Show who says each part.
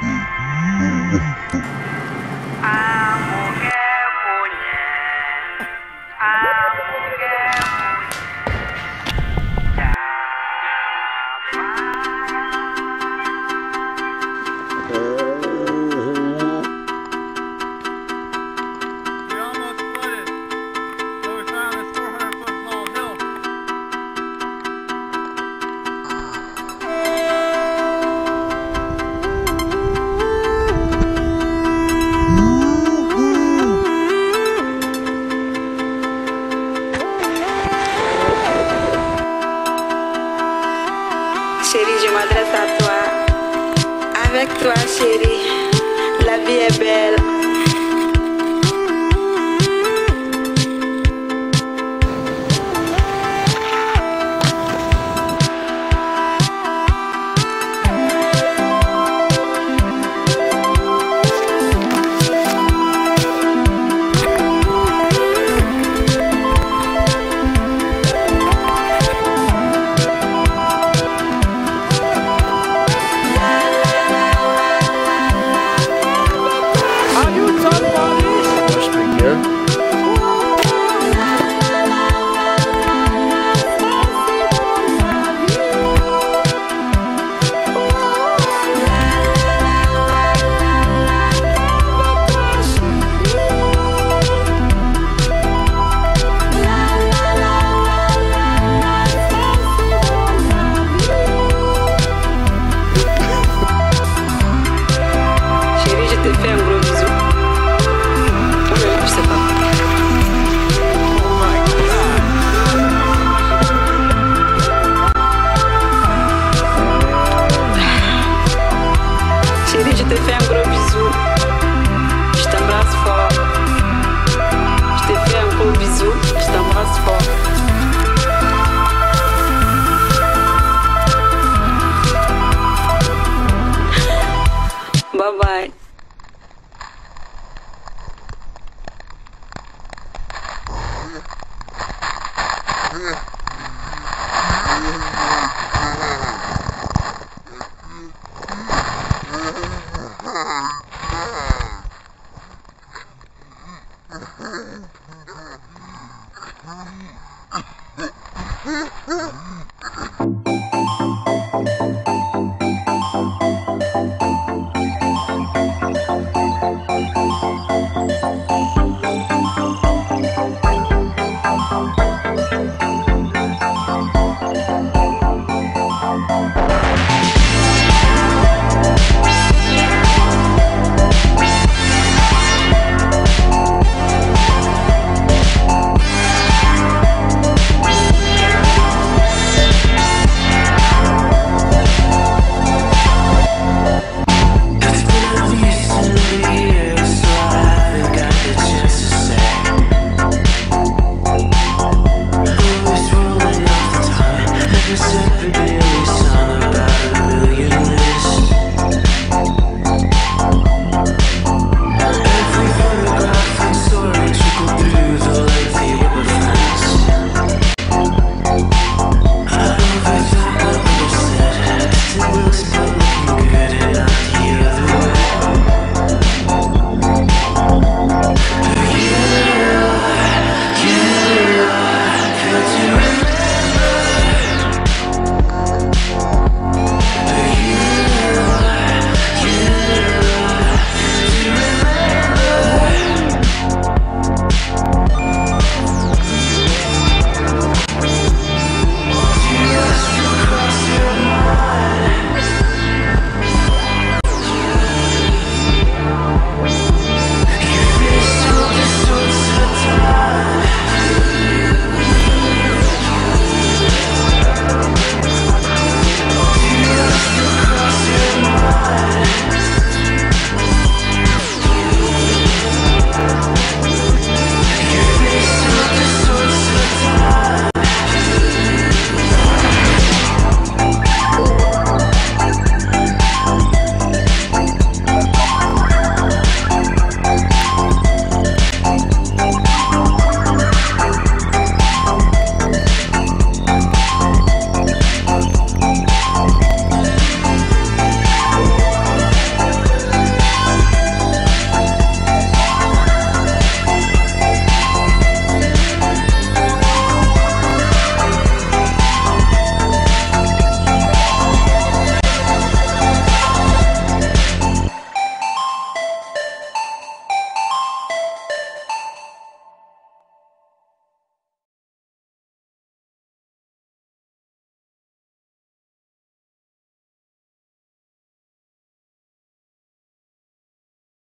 Speaker 1: Mm-hmm. à toi. Avec toi, chérie, la vie est belle.
Speaker 2: Mm-hmm.